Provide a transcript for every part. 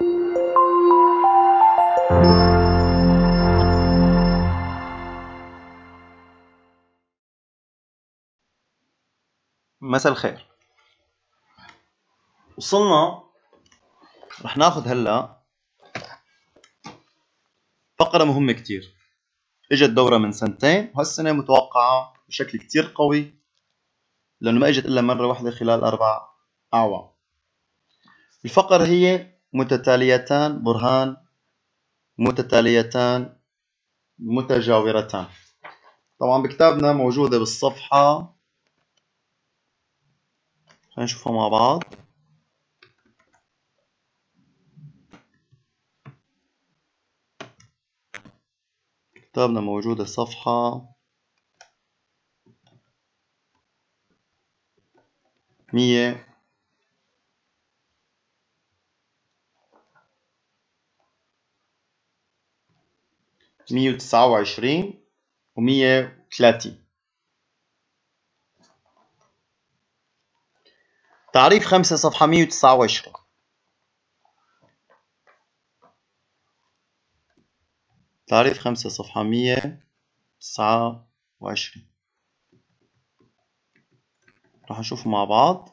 مساء الخير. وصلنا رح ناخذ هلا فقرة مهمة كتير. إجت دورة من سنتين وهالسنة متوقعة بشكل كتير قوي لأنه ما إجت إلا مرة واحدة خلال أربع أعوام. الفقرة هي متتاليتان برهان متتاليتان متجاورتان. طبعا بكتابنا موجودة بالصفحة. خلينا نشوفها مع بعض. كتابنا موجودة صفحة. مية. مية وتسعة وعشرين ومية وثلاثين تعريف خمسة صفحة مية وتسعة وعشرين. تعريف خمسة صفحة مية تسعة وعشرين. راح نشوف مع بعض.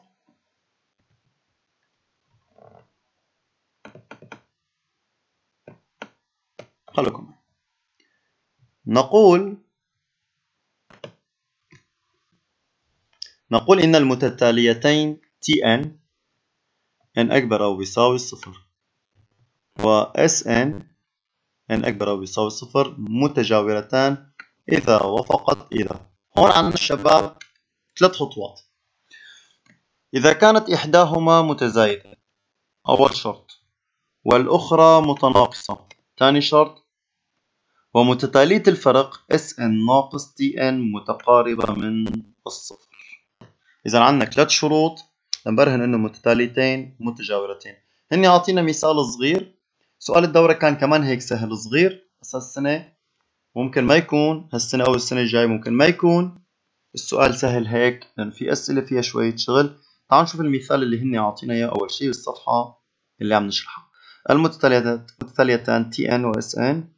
خليكم نقول نقول إن المتتاليتين Tn n أكبر أو بيساوي الصفر و Sn n أكبر أو بيساوي صفر متجاورتان إذا وفقت إذا هون عندنا الشباب ثلاث خطوات. إذا كانت إحداهما متزايدة أول شرط والأخرى متناقصة ثاني شرط ومتتالية الفرق Sn ناقص Tn متقاربة من الصفر. إذا عندنا ثلاث شروط. لنبرهن إنه متتاليتين متجاورتين. هني أعطينا مثال صغير. سؤال الدورة كان كمان هيك سهل صغير. بس هالسنة ممكن ما يكون. هالسنة أو السنة الجاية ممكن ما يكون. السؤال سهل هيك. لأن في أسئلة فيها شوية شغل. تعالوا نشوف المثال اللي هن عاطينا إياه أول شيء بالصفحة اللي عم نشرحها. المتتاليات متتاليتان Tn و Sn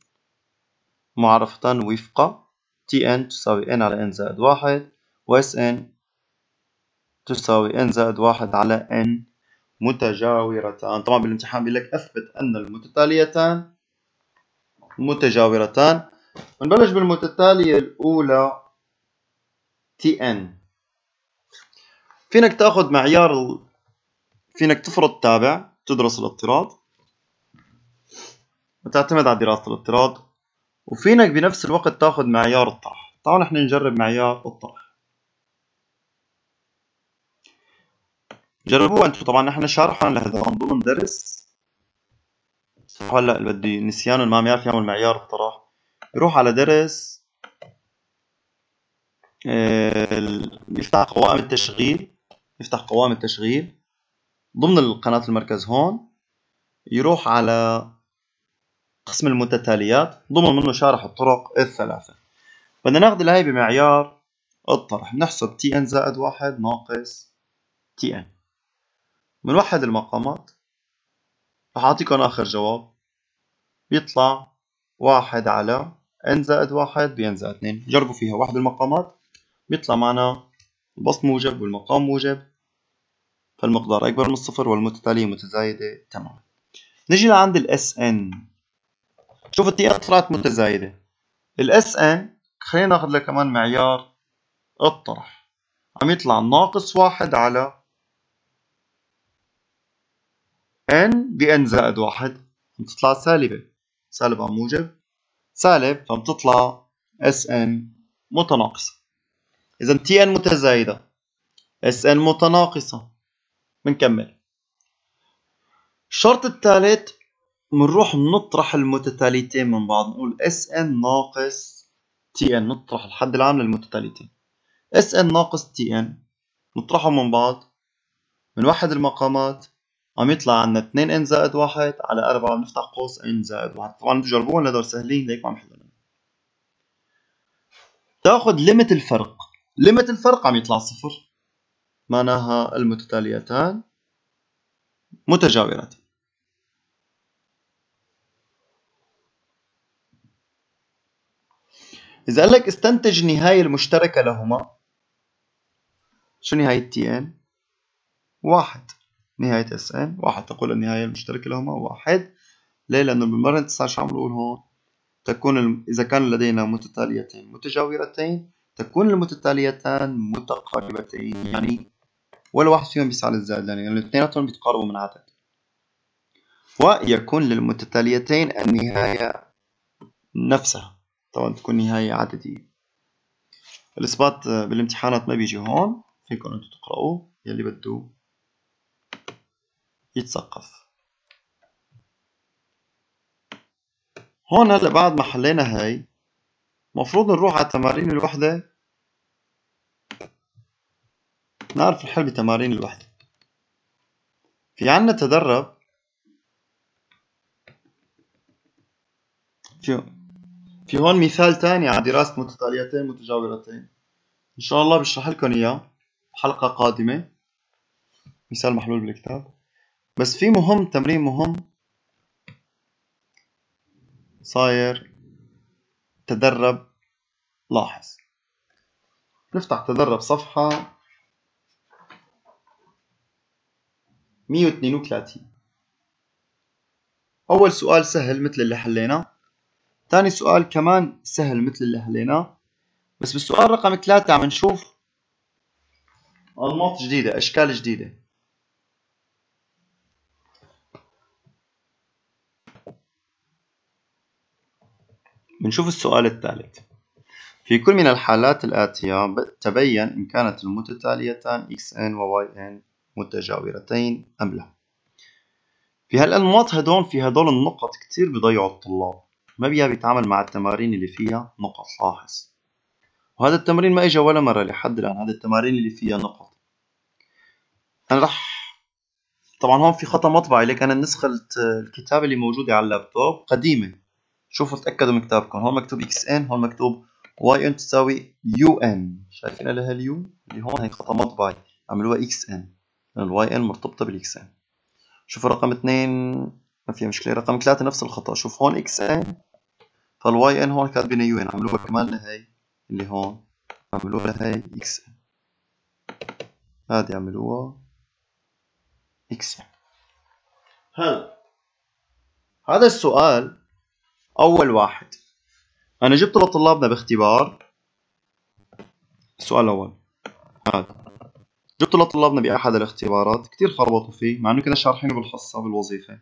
معرفتان وفق Tn تساوي n على n زائد واحد. و Sn تساوي n زائد واحد على n متجاورتان. طبعا بالامتحان بيقول لك أثبت أن المتتاليتان متجاورتان. بنبلش بالمتتالية الأولى. Tn فينك تأخذ معيار ال... فينك تفرض تابع تدرس الاضطراد. وتعتمد على دراسة الاضطراد. وفينك بنفس الوقت تاخذ معيار الطرح. تعالوا نحن نجرب معيار الطرح. جربوها أنتم طبعا نحن شارحا لهذا ضمن درس. هلا اللي بدي نسيان ما عم يعرف يعمل معيار الطرح. يروح على درس يفتح قوائم التشغيل. يفتح قوائم التشغيل. ضمن القناة المركز هون. يروح على قسم المتتاليات ضمن منه شارح الطرق الثلاثة. بدنا ناخذ الهي بمعيار الطرح. نحسب تي ان زائد واحد ناقص تي ان بنوحد المقامات رح أعطيكم آخر جواب. بيطلع واحد على n زائد واحد ب n زائد اثنين. جربوا فيها. واحد المقامات بيطلع معنا البسط موجب والمقام موجب. فالمقدار أكبر من الصفر والمتتالية متزايدة تمام نجي لعند ال SN. شوف التي طلعت متزايدة. ال SN خلينا ناخذ لها كمان معيار الطرح عم يطلع ناقص واحد على n ب n زائد واحد. عم تطلع سالبة. سالب عم موجب. سالب فعم تطلع Sn متناقصة. إذا Tn متزايدة. Sn متناقصة. بنكمل. الشرط الثالث بنروح نطرح المتتاليتين من بعض. نقول Sn ناقص Tn نطرح الحد العام للمتتاليتين Sn ناقص Tn نطرحهم من بعض. بنوحد المقامات عم يطلع عنا 2 ان زائد 1 على 4 بنفتح قوس ان زائد 1 طبعا بتجربوهم لهدول سهلين ليك ما عم حلهم تاخذ ليمت الفرق. ليمت الفرق عم يطلع صفر. معناها المتتاليتان متجاورتان. إذا قال لك استنتج النهاية المشتركة لهما شو نهاية tn؟ واحد. نهاية sn واحد. تقول النهاية المشتركة لهما واحد. ليه؟ لأنه بالمرة انتصار شو عم نقول هون؟ تكون الم... إذا كان لدينا متتاليتين متجاورتين تكون المتتاليتان متقاربتين. يعني ولا واحد فيهم بيسعى للزائد يعني الاثنيناتهم بيتقاربوا من عدد. ويكون للمتتاليتين النهاية نفسها. طبعا تكون نهاية عددية. الإثبات بالامتحانات ما بيجي هون فيكم أنتم تقرأوه يلي بده يتثقف. هون هلأ بعد ما حلينا هاي مفروض نروح على تمارين الوحدة. نعرف الحل بتمارين الوحدة. في عنا تدرب. في في هون مثال تاني على دراسة متتاليتين متجاورتين إن شاء الله بشرح لكم إياه حلقة قادمة. مثال محلول بالكتاب. بس في مهم تمرين مهم. صاير تدرب لاحظ. نفتح تدرب صفحة 132 أول سؤال سهل مثل اللي حليناه. ثاني سؤال كمان سهل مثل اللي حليناه. بس بالسؤال رقم ثلاثة عم نشوف أنماط جديدة أشكال جديدة. بنشوف السؤال الثالث. في كل من الحالات الآتية تبين إن كانت المتتاليتان xn و yn متجاورتين أم لا؟ في هالأنماط هدول في هدول النقط كتير بضيعوا الطلاب. ما بيها بيتعامل مع التمارين اللي فيها نقط لاحظ. وهذا التمرين ما اجى ولا مرة لحد الآن هذا التمارين اللي فيها نقط. أنا رح طبعا هون في خطأ مطبعي لك أنا النسخة الكتابة اللي موجودة على اللابتوب قديمة. شوفوا تأكدوا من كتابكم. هون مكتوب XN هون مكتوب YN تساوي UN شايفين لها الـ U؟ اللي هون هي خطأ مطبعي. عملوها XN الـ Y N مرتبطة بالـ X N. شوفوا رقم اثنين. ما فيها مشكلة. رقم ثلاثة نفس الخطأ. شوف هون إكس إن فالـ Y N هون كاتبين U N عملوها كمان لهي اللي هون. عملوها لهي X N هذه عملوها إكس ان هلا هذا السؤال أول واحد. أنا جبت لطلابنا باختبار. السؤال الأول. هذا. جبت لطلابنا بأحد الاختبارات. كتير خربطوا فيه مع إنه كنا شارحينه بالحصة بالوظيفة.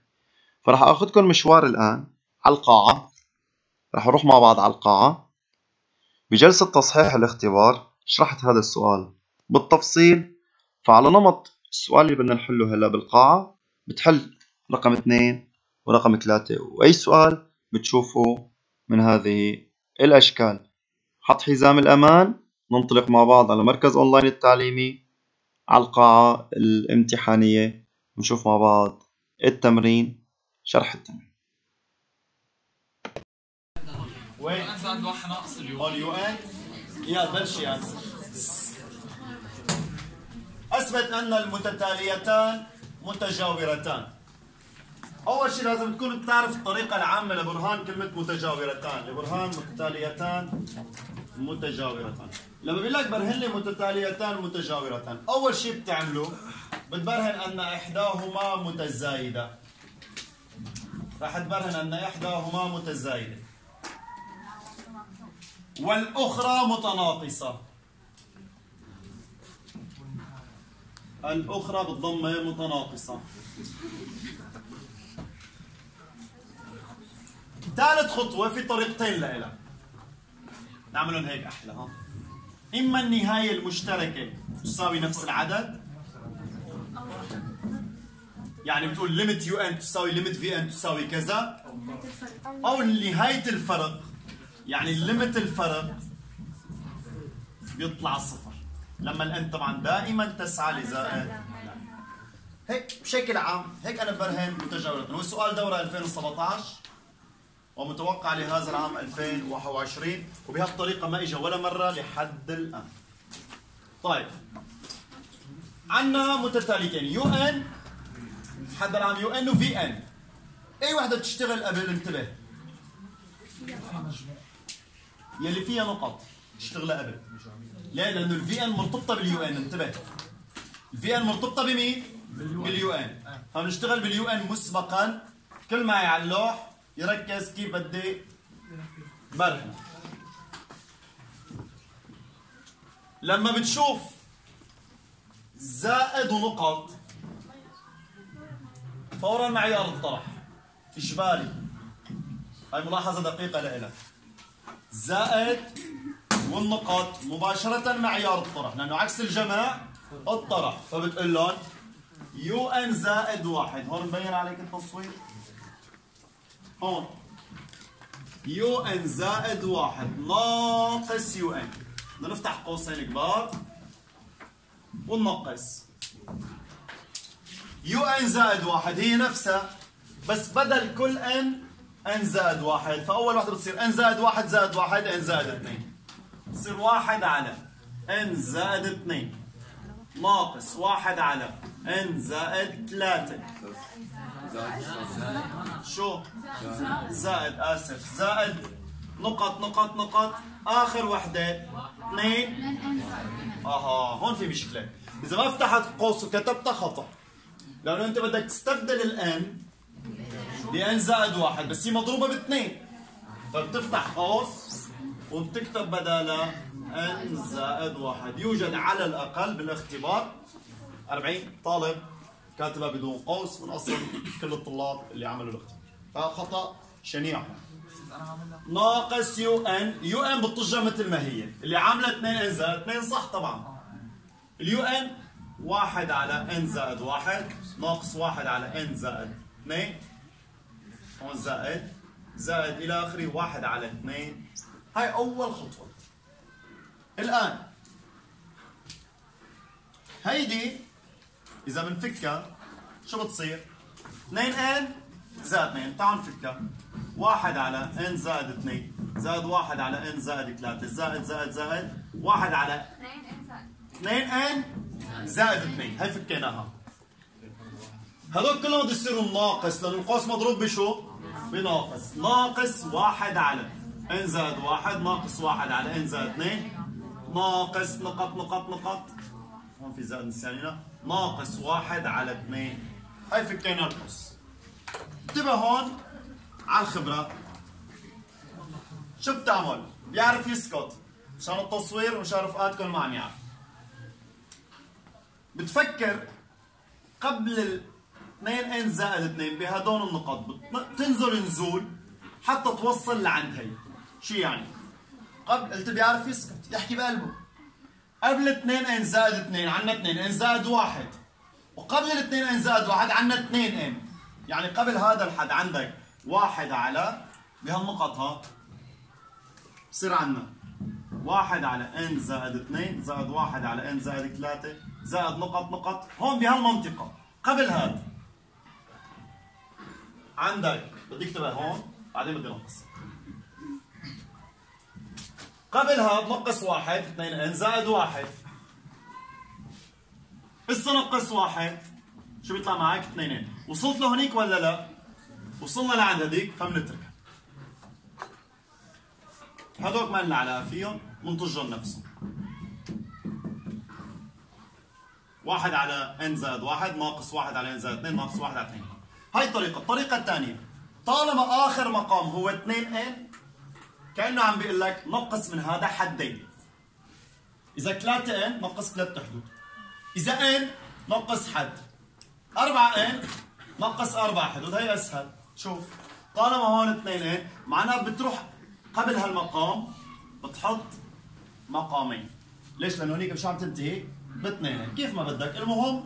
فراح أخذكم مشوار الآن على القاعة. راح نروح مع بعض على القاعة. بجلسة تصحيح الاختبار شرحت هذا السؤال. بالتفصيل فعلى نمط السؤال اللي بدنا نحله هلا بالقاعة بتحل رقم اثنين ورقم ثلاثة. وأي سؤال بتشوفه من هذه الأشكال. حط حزام الأمان ننطلق مع بعض على مركز أونلاين التعليمي على القاعة الامتحانية. ونشوف مع بعض التمرين شرح التمرين. وين؟ ناقص الـ U الـ U N يا بلش يا أثبت أن المتتاليتان متجاورتان. أول شيء لازم تكون بتعرف الطريقة العامة لبرهان كلمة متجاورتان. لبرهان متتاليتان متجاورتان. لما بيقول لك برهن لي متتاليتان متجاورتان أول شيء بتعمله بتبرهن أن إحداهما متزايدة. راح تبرهن أن إحداهما متزايدة. والأخرى متناقصة. الأخرى بالضمه متناقصة. ثالث خطوة في طريقتين لها نعملهم هيك أحلى ها؟ إما النهاية المشتركة تساوي نفس العدد. يعني بتقول limit U N تساوي limit V N تساوي كذا. أو نهاية الفرق. يعني limit الفرق بيطلع صفر. لما الـ N طبعا دائما تسعى لزائد. هيك بشكل عام هيك أنا برهن متجاورة والسؤال دورة 2017 ومتوقع لهذا العام 2021 وبهالطريقة ما اجى ولا مرة لحد الآن. طيب. عندنا متتاليتين. U N حد العام U N و V N. أي وحدة تشتغل قبل؟ انتبه. يلي فيها نقط. اشتغلها قبل ليه؟ لأنه الـ V N مرتبطة بالـ U N انتبه. الـ V N مرتبطة بمين؟ بالـ U N. فبنشتغل بالـ U N مسبقا. كل معي على اللوح يركز كيف بدي برهن لما بتشوف زائد ونقط فورا معيار الطرح إجباري. هاي ملاحظة دقيقة لإلك. زائد والنقط مباشرة معيار الطرح لأنه عكس الجمع الطرح فبتقول لهم يو إن زائد واحد. هون مبين عليك التصوير؟ هون. U N زائد واحد. ناقص U N. بدنا نفتح قوسين كبار وننقص. U N زائد واحد هي نفسها بس بدل كل N N زائد واحد. فأول واحدة بتصير N زائد واحد زائد واحد N زائد اثنين. بتصير واحد على N زائد اثنين. ناقص واحد على ان زائد ثلاثة. شو؟ زائد آسف. زائد نقط نقط نقط. آخر وحدة. اثنين. أها هون في مشكلة. إذا ما فتحت قوس وكتبتها خطأ. لأنه أنت بدك تستبدل الان بان زائد واحد بس هي مضروبة باثنين. فبتفتح قوس وبتكتب بدالها N زائد واحد. يوجد على الأقل بالاختبار 40 طالب كاتبها بدون قوس من اصل كل الطلاب اللي عملوا الاختبار. فخطأ شنيع. ناقص U N. U N بتطجها مثل ما هي. اللي عاملة 2 N زائد 2 صح طبعا. الـ U N واحد على N زائد واحد ناقص واحد على N زائد 2 هون زائد زائد إلى آخره واحد على 2 هاي أول خطوة. الآن هيدي إذا بنفكها شو بتصير؟ 2 ان زائد 2 تعال نفكها. واحد على ان زائد 2 زائد واحد على ان زائد 3 زائد زائد زائد. واحد على 2 ان زائد 2 هي فكيناها. هذول كلهم بده يصيروا ناقص لأنه القوس مضروب بشو؟ بناقص. ناقص واحد على ان زائد واحد. ناقص واحد على ان زائد 2 ناقص نقط نقط نقط. هون في زائد نسيانينا ناقص واحد على 2 هاي فكينا القوس انتبه هون على الخبرة. شو بتعمل؟ بيعرف يسكت. مشان التصوير ومشان رفقاتكم ما عم يعرف. بتفكر قبل 2 ان زائد 2 بهدول النقط بتنزل نزول حتى توصل لعند هي. شو يعني؟ قبل قلت بيعرف يسكت يحكي بقلبه. قبل 2 ان زائد 2 عندنا 2 ان زائد 1 وقبل ال 2 ان زائد 1 عندنا 2 ان يعني قبل هذا الحد عندك واحد على بهالنقط ها. بصير عندنا. واحد على ان زائد 2 زائد واحد على ان زائد 3 زائد نقط نقط هون بهالمنطقة. قبل هذا. عندك. بدي اكتبها هون بعدين بدي نقص. قبل هذا نقص واحد 2 إن. زائد واحد. بس نقص واحد. شو بيطلع معك؟ 2 إن. وصلت لهونيك ولا لا؟ وصلنا لعند هذيك فبنتركها هذوك ما لنا علاقه فيهم منطجهم نفسهم. واحد على إن زائد واحد ناقص واحد على إن زائد اثنين ناقص واحد على اثنين. هاي الطريقة الطريقة الثانية طالما آخر مقام هو 2 ان كأنه عم بيقول لك نقص من هذا حدين. إذا 3 ان نقص ثلاث حدود. إذا ان نقص حد. 4 ان نقص أربع حدود. هي أسهل. شوف طالما هون 2 ان معناها بتروح قبل هالمقام بتحط مقامين. ليش؟ لأنه هنيك مش عم تنتهي باثنين كيف ما بدك. المهم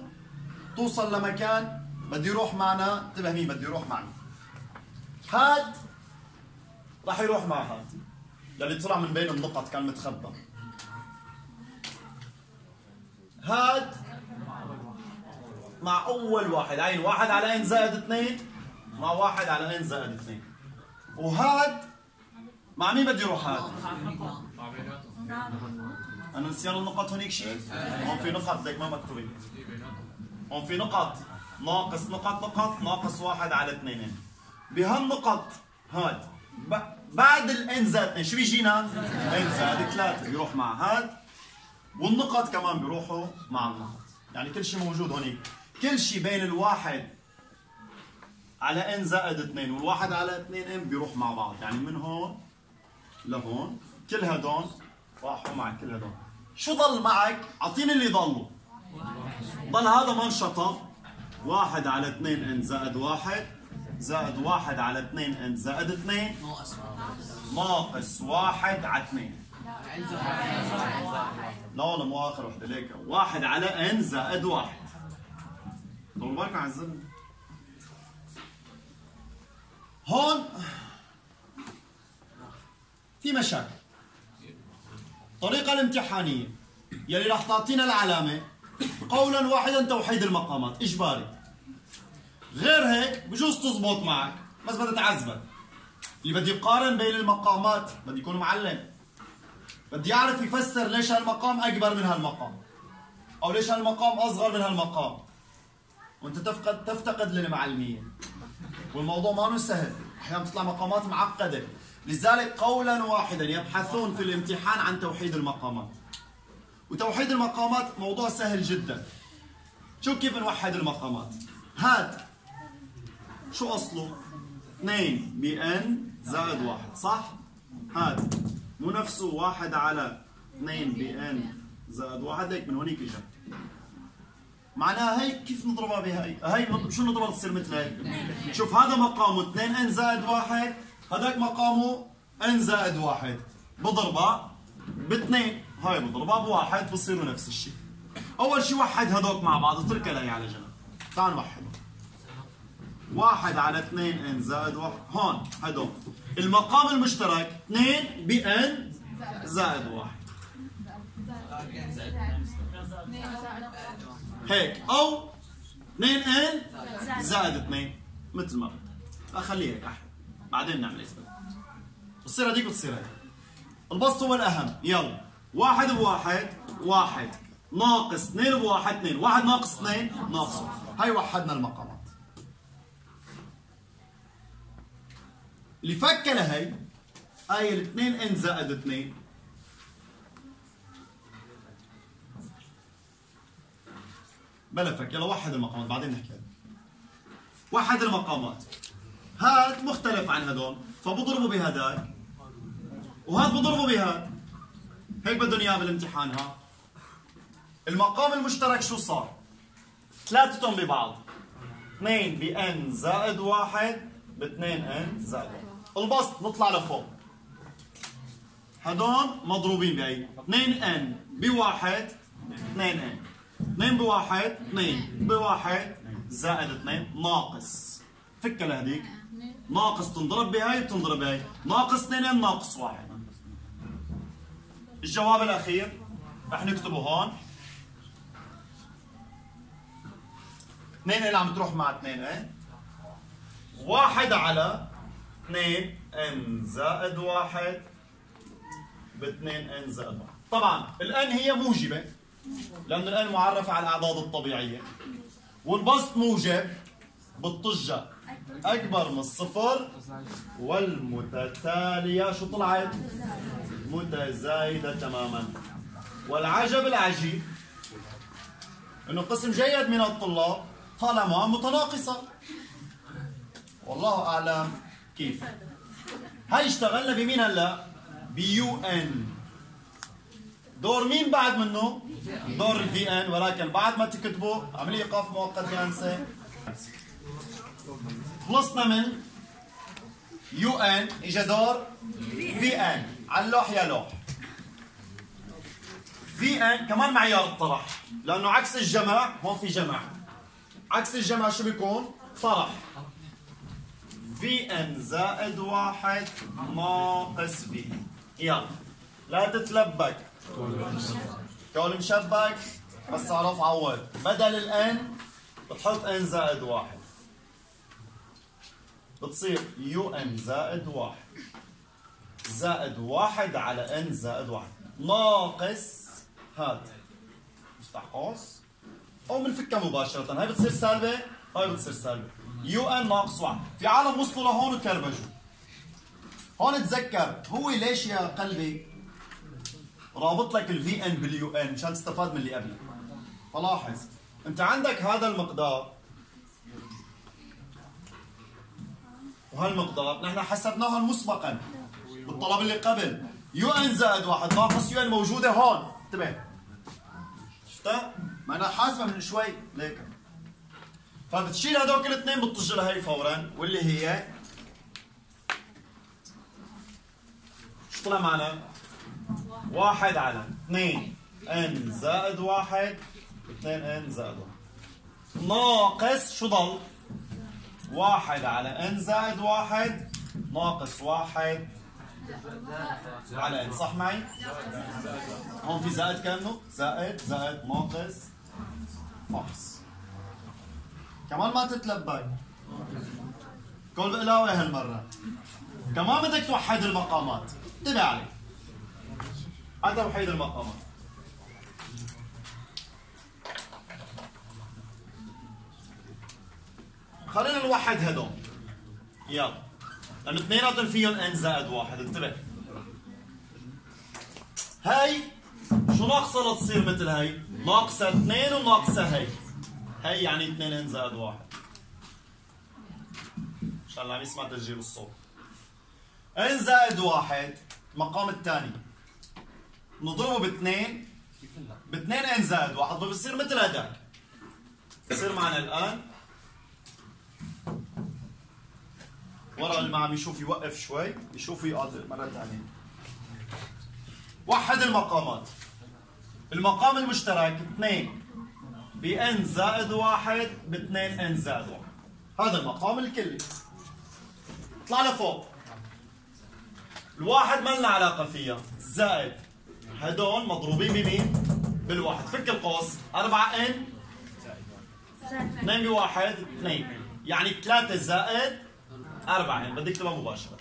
توصل لمكان بده يروح معنا انتبه مين بده يروح معنا هاد راح يروح مع هاد للي طلع من بين النقط كان متخبى. هاد مع أول واحد. عين واحد على ان زائد اثنين. مع واحد على ان زائد اثنين. وهاد مع مين بده يروح هاد؟ أنا نسيان النقط هونيك شيء هون في نقط ليك ما مكتوبين. هون في نقط ناقص نقط نقط ناقص واحد على اثنين بهالنقط هاد بعد الإن 2 شو بيجينا؟ إن زائد 3 بيروح مع هاد والنقط كمان بيروحوا مع النقط يعني كل شيء موجود هونيك. كل شيء بين الواحد على إن زائد 2 والواحد على 2 ان بيروح مع بعض. يعني من هون لهون كل هدول راحوا مع كل هدول. شو ضل معك؟ أعطيني اللي ضلوا ضل هذا ما واحد على 2 ان زائد واحد زائد واحد على 2 ان زائد 2 ناقص واحد. على 2 لا والله مو آخر وحده ليك. واحد على ان زائد واحد. طول بالك عن الزمن. هون في مشاكل. الطريقة الامتحانية. يلي راح تعطينا العلامة قولا واحدا توحيد المقامات. إجباري غير هيك بجوز تزبط معك بس بدها تعذبك. اللي بدي يقارن بين المقامات بدي يكون معلم. بدي يعرف يفسر ليش هالمقام أكبر من هالمقام أو ليش هالمقام أصغر من هالمقام. وأنت تفقد تفتقد للمعلمية. والموضوع ما سهل. أحيانا تطلع مقامات معقدة. لذلك قولا واحدا يبحثون في الامتحان عن توحيد المقامات. وتوحيد المقامات موضوع سهل جدا. شو كيف نوحد المقامات؟ هات. شو أصله؟ 2 بأن زائد واحد صح؟ هات. مو نفسه واحد على 2 بأن زائد واحد. هيك من هونيك اجى معناها هيك كيف نضربها بهي هي شو نضربها تصير مثل هيك؟ شوف هذا مقامه 2 أن زائد واحد هذاك مقامه أن زائد واحد. بضربها باثنين. هاي بضربها بواحد بصيروا نفس الشيء. أول شيء وحد هذوك مع بعض اتركها لي على جنب تعال نوحدهم واحد على اثنين إن زائد واحد. هون هدول. المقام المشترك اثنين بأن زائد واحد. هيك. أو اثنين إن زائد اثنين. مثل ما خليها هيك أحلى بعدين نعمل إثبات. بتصير هذيك بتصير هذيك. البسط هو الأهم. يلا. واحد بواحد واحد. ناقص اثنين بواحد اثنين. واحد ناقص اثنين ناقص. هاي وحدنا المقامات. اللي فك لهي هاي الاثنين ان زائد اثنين. بلا فك. يلا وحد المقامات بعدين نحكي وحد المقامات. هاد مختلف عن هدول فبضربوا بهداك. وهاد بضربوا بهاد. هيك بدهم اياه بالامتحان ها؟ المقام المشترك شو صار؟ ثلاثتهم ببعض. 2 بان زائد واحد ب 2 ان زائد واحد. البسط نطلع لفوق. هدول مضروبين بأي 2 ان بواحد 2 ان 2 بواحد 2 بواحد زائد 2 ناقص. فك لهديك. ناقص تنضرب بهاي وتنضرب بهاي. ناقص 2 ناقص 1 الجواب الأخير رح نكتبه هون. 2 اللي عم تروح مع 2 إيه؟ واحد على 2 إن زائد واحد ب 2 إن زائد واحد. طبعا الآن هي موجبة لأنه الآن معرفة على الاعداد الطبيعية. والبسط موجب بالطجة. أكبر من الصفر والمتتالية. شو طلعت؟ متزايدة تماما. والعجب العجيب إنه قسم جيد من الطلاب طالما متناقصة. والله أعلم كيف. هاي اشتغلنا بمين هلأ؟ بـ U N. دور مين بعد منه؟ دور الـ V N ولكن بعد ما تكتبوا عملية ايقاف مؤقت بانسى خلصنا من U N اجى دور V N على اللوح يا لوح. V N كمان معيار الطرح لأنه عكس الجمع هون في جمع عكس الجمع شو بيكون؟ طرح في ان زائد واحد ناقص في يلا. لا تتلبك. كون مشبك. بس أعرف عوض. بدل الان بتحط ان زائد واحد. بتصير يو إن زائد واحد. زائد واحد على إن زائد واحد. ناقص هذا. افتح قوس أو بنفكها مباشرة. هاي بتصير سالبة؟ هاي بتصير سالبة. U N ناقص واحد. في عالم وصلوا لهون وكربجوا هون تذكر هو ليش يا قلبي رابط لك الـ V N بالـ U N؟ مشان تستفاد من اللي قبله. فلاحظ. أنت عندك هذا المقدار. وهالمقدار نحن حسبناهم مسبقا بالطلب اللي قبل. يو إن زائد واحد ناقص يو إن موجودة هون. انتبه. شفتها؟ ما أنا حاسبة من شوي. ليك. فبتشيل هذوك الاثنين بتطج لهي فورا واللي هي شو طلع معنا؟ واحد على اثنين. إن زائد واحد اثنين إن زائد واحد. ناقص شو ضل؟ واحد على ان زائد واحد ناقص واحد على ان صح معي؟ هون في زائد كأنه؟ زائد زائد ناقص ناقص. كمان ما تتلبك كل بقلاوة هالمرة. كمان بدك توحد المقامات. انتبه علي. هذا توحيد المقامات. خلينا نوحد هدول. يلا. لأنه اثنيناتهم فيهم ان زائد واحد. انتبه. هاي شو ناقصة لتصير مثل هاي؟ ناقصة اثنين وناقصة هاي. هاي يعني اثنين ان زائد واحد. عشان اللي عم يسمع تسجيل الصوت. ان زائد واحد المقام الثاني. نضربه باثنين. باثنين ان زائد واحد. فبصير مثل هذاك. بصير معنا الآن. ورا اللي ما عم يشوف يوقف شوي يشوف يقعد مرة ثانية وحد المقامات. المقام المشترك اثنين. بإن زائد واحد باثنين إن زائد واحد. هذا المقام الكلي. اطلع لفوق. الواحد ما لنا علاقة فيها. زائد. هدول مضروبين بمين؟ بالواحد. فك القوس. 4 إن. 2 بواحد 2 يعني 3 زائد أربعة يعني بدك أكتبها مباشرة.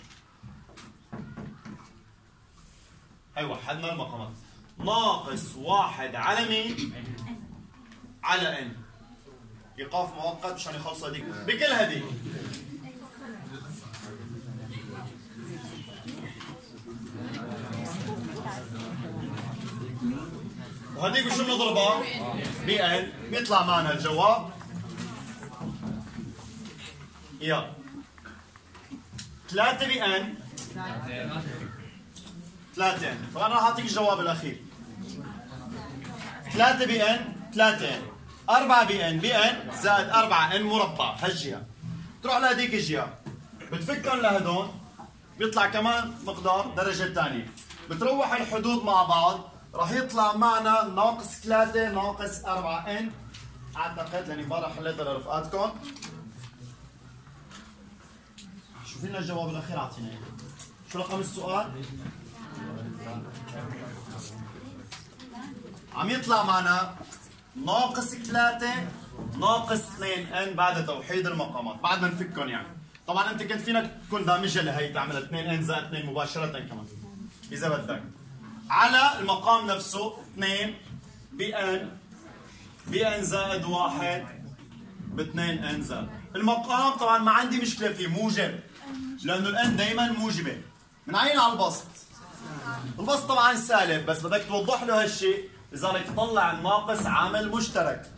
أيوة، هي وحدنا المقامات. ناقص واحد على مين؟ على إن. ايقاف مؤقت مشان يخلصوا هذيك. بكل هذيك وهذيك شو بنضربها؟ بي ان بيطلع معنا الجواب. يلا. 3 بان 3 ان فأنا راح أعطيك الجواب الأخير. 3 بان 3 ان 4 بان بان زائد 4 إن مربع. هالجهة. تروح لهديك الجهة. بتفكهم لهدول. بيطلع كمان مقدار درجة ثانية بتروح الحدود مع بعض. راح يطلع معنا ناقص 3 ناقص 4 إن. أعتقد لأني امبارح حليتها لرفقاتكم لنا الجواب الأخير أعطينا. شو رقم السؤال؟ عم يطلع معنا ناقص 3 ناقص 2 ان بعد توحيد المقامات بعد ما نفكهم يعني. طبعا أنت كنت فينك تكون دامجة لهي تعمل 2 ان زائد 2 مباشرة كمان إذا بدك. على المقام نفسه 2 بان بان زائد 1 ب 2 ان زائد. المقام طبعا ما عندي مشكلة فيه موجب. لأنه الآن دائما موجبة. من عين على البسط. البسط طبعا سالب بس بدك توضح له هالشيء إذا بدك تطلع الناقص عامل مشترك.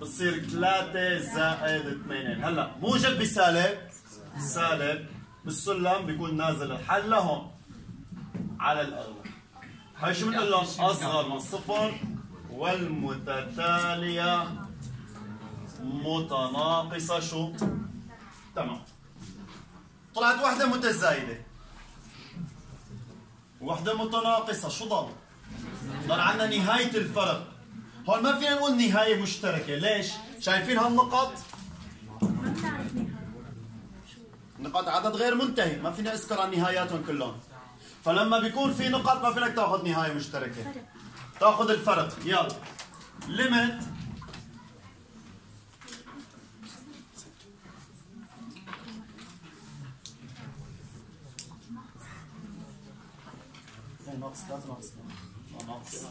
بتصير 3 زائد 2 هلا موجب بسالب. سالب. بالسلم بيكون نازل الحل لهون. على الأغلب هاي شو بنقول لهم؟ أصغر من صفر والمتتالية متناقصة شو؟ تمام. طلعت واحدة متزايدة واحدة متناقصة شو ضل؟ ضل عندنا نهاية الفرق. هون ما فينا نقول نهاية مشتركة ليش؟ شايفين هالنقط؟ نقاط عدد غير منتهي ما فينا اذكر عن نهاياتهم كلهم. فلما بيكون في نقط ما فينك تاخذ نهاية مشتركة. تاخذ الفرق. يلا. ليميت ناقص ثلاثة ناقص ناقص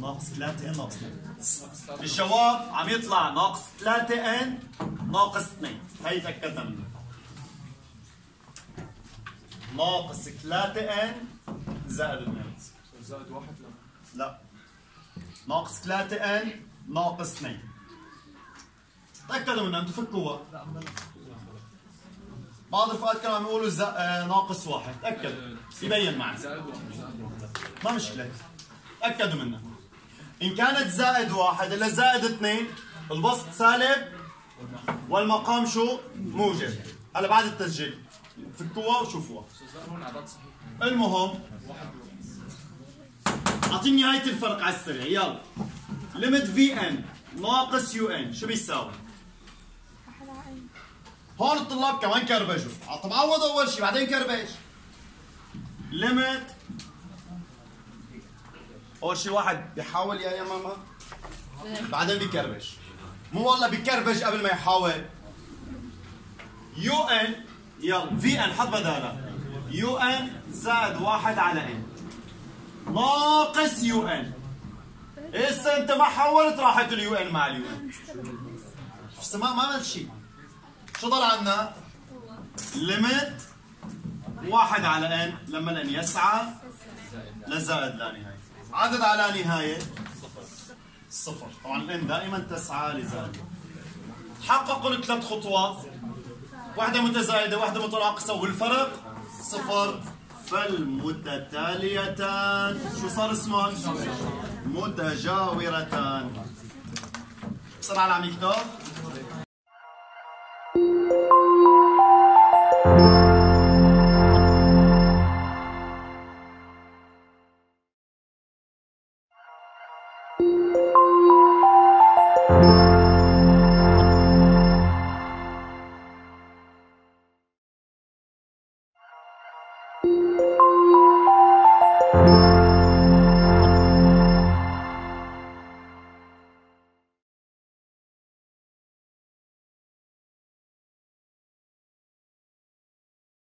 ناقص ثلاثة ان ناقص الجواب عم يطلع ناقص ثلاثة ان ناقص اثنين هي تأكدنا منه ناقص 3 ان زائد 2 زائد واحد لا لا ناقص 3 ان ناقص 2 تأكدوا منها أنتم فكوها بعض الرفقات كانوا عم يقولوا. آه ناقص واحد. تأكدوا يبين معنا ما مشكلة. تأكدوا منها إن كانت زائد واحد إلا زائد اثنين البسط سالب والمقام شو؟ موجب. هلا بعد التسجيل. فكوها وشوفوها. المهم أعطيني نهاية الفرق على السريع. يلا. limit V N ناقص U N شو بيساوي؟ هون الطلاب كمان كربجوا. طب عوض أول شيء بعدين كربج. limit أول شيء واحد بيحاول يا يا ماما. بعدين بيكربج. مو والله بيكربج قبل ما يحاول. U N يلا. V N حط بدالها U N زائد واحد على N. ناقص U N. هسه إنت ما حولت راحت الـ U N مع الـ U N. هسه ما ما عملت شيء شو ضل عنا؟ ليميت. واحد على ان لما الان يسعى. لزائد لا نهاية. عدد على نهاية. صفر. طبعا الان دائما تسعى لزائد. حققوا الثلاث خطوات واحدة متزايدة واحدة متناقصة. والفرق؟ صفر. فالمتتاليتان. شو صار اسمهم؟ متجاورتان. بسرعة على عم يكتب